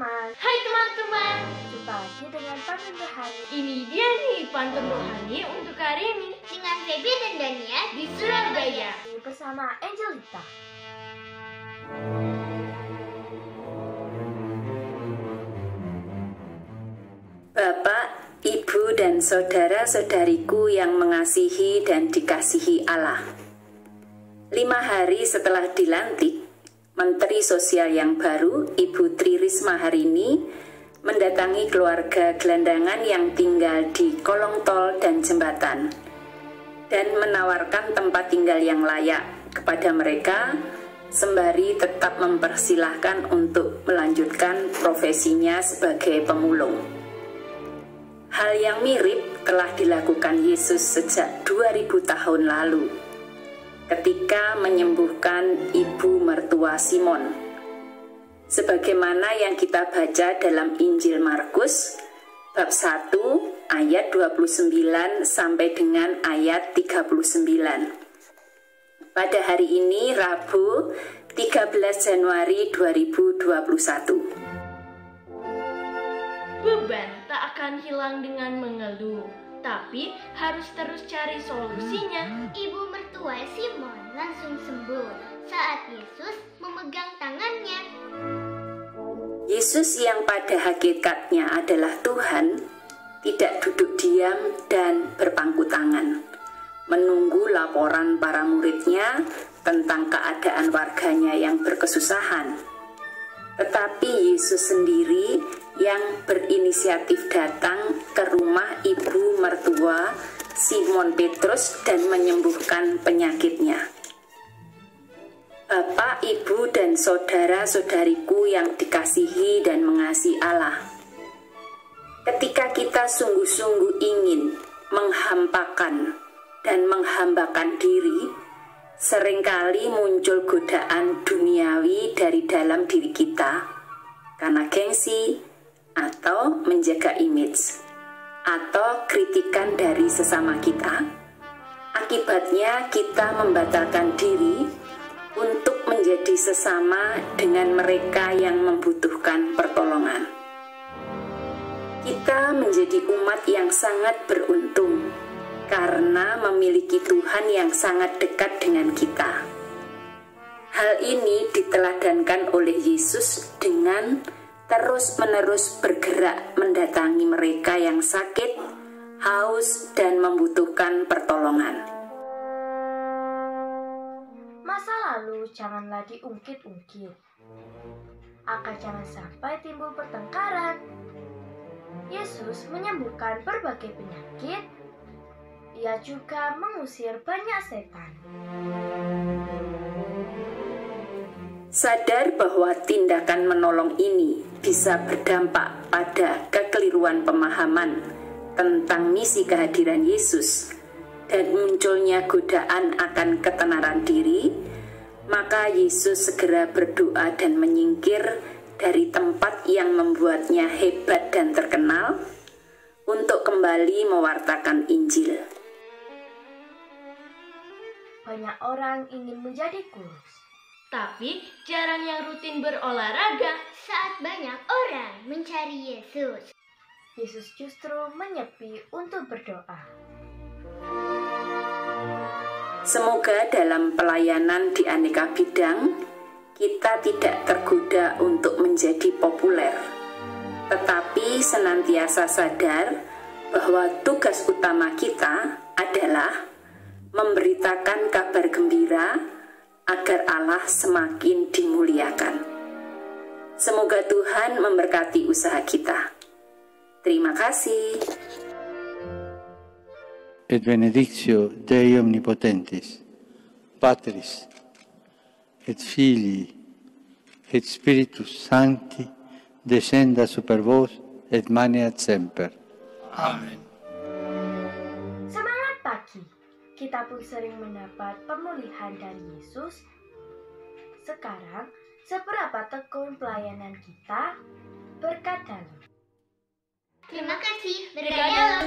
teman-teman Hai teman-teman. Jumpa lagi dengan Pantun Rohani. Ini dia nih Pantun Rohani untuk hari ini. Dengan Feby dan Dania di Surabaya. Ini bersama Angelita. Bapak, Ibu, dan saudara-saudariku yang mengasihi dan dikasihi Allah. Lima hari setelah dilantik, Menteri Sosial yang baru, Ibu Tri Risma hari ini, mendatangi keluarga gelandangan yang tinggal di kolong tol dan jembatan, dan menawarkan tempat tinggal yang layak kepada mereka, sembari tetap mempersilahkan untuk melanjutkan profesinya sebagai pemulung. Hal yang mirip telah dilakukan Yesus sejak 2000 tahun lalu ketika menyembuhkan ibu mertua Simon. Sebagaimana yang kita baca dalam Injil Markus bab 1 ayat 29 sampai dengan ayat 39. Pada hari ini Rabu 13 Januari 2021. Beban tak akan hilang dengan mengeluh, tapi harus terus cari solusinya. Ibu mertua Simon langsung sembuh saat Yesus memegang tangannya. Yesus yang pada hakikatnya adalah Tuhan, tidak duduk diam dan berpangku tangan, menunggu laporan para muridnya tentang keadaan warganya yang berkesusahan. Tetapi Yesus sendiri yang berinisiatif datang ke rumah ibu mertua Simon Petrus dan menyembuhkan penyakitnya. Bapak, Ibu, dan saudara-saudariku yang dikasihi dan mengasihi Allah. Ketika kita sungguh-sungguh ingin menghampakan dan menghambakan diri, sering kali muncul godaan duniawi dari dalam diri kita karena gengsi atau menjaga image atau kritikan dari sesama kita. Akibatnya kita membatalkan diri untuk menjadi sesama dengan mereka yang membutuhkan pertolongan. Kita menjadi umat yang sangat beruntung karena memiliki Tuhan yang sangat dekat dengan kita. Hal ini diteladankan oleh Yesus dengan terus-menerus bergerak mendatangi mereka yang sakit, haus, dan membutuhkan pertolongan. Masa lalu janganlah diungkit-ungkit. Akan jangan sampai timbul pertengkaran. Yesus menyembuhkan berbagai penyakit. Ia juga mengusir banyak setan. Sadar bahwa tindakan menolong ini bisa berdampak pada kekeliruan pemahaman tentang misi kehadiran Yesus dan munculnya godaan akan ketenaran diri, maka Yesus segera berdoa dan menyingkir dari tempat yang membuatnya hebat dan terkenal untuk kembali mewartakan Injil. Banyak orang ingin menjadi kurus. Tapi jarang yang rutin berolahraga. Saat banyak orang mencari Yesus, Yesus justru menyepi untuk berdoa. Semoga dalam pelayanan di aneka bidang, kita tidak tergoda untuk menjadi populer, tetapi senantiasa sadar bahwa tugas utama kita adalah memberitakan kabar gembira agar Allah semakin dimuliakan. Semoga Tuhan memberkati usaha kita. Terima kasih. et benedictio Dei omnipotentis, Patris, et Filii, et Spiritus Sancti, descenda super vos et maneat semper. Amin. Kita pun sering mendapat pemulihan dari Yesus. Sekarang, seberapa tekun pelayanan kita berkat dalam. terima kasih berdalam.